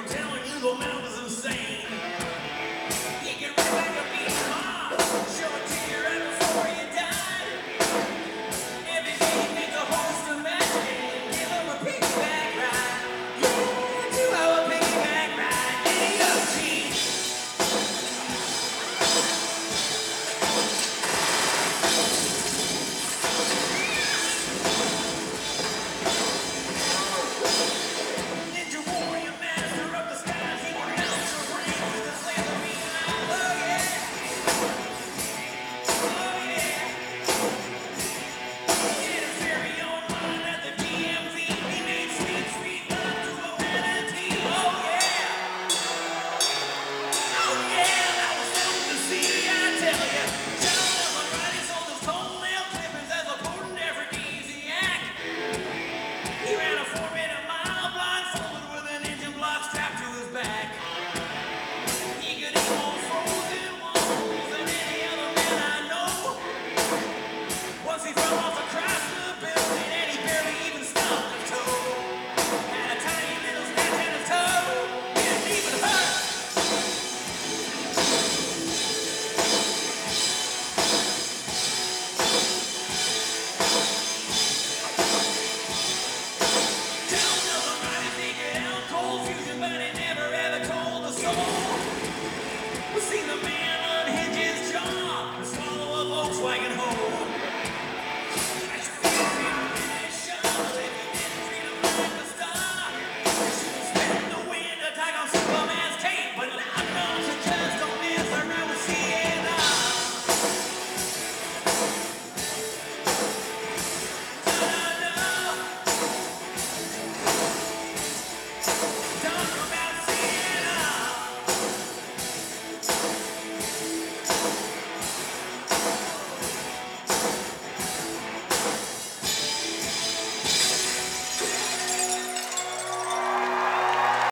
I'm telling you, the man.